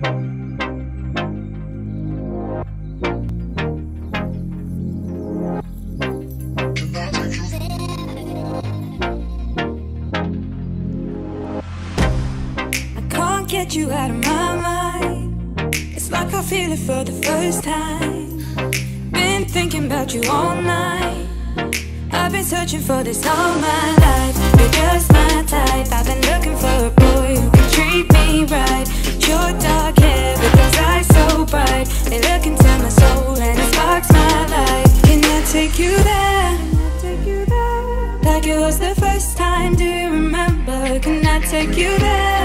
I can't get you out of my mind. It's like I feel it for the first time. Been thinking about you all night. I've been searching for this all my life. take you there.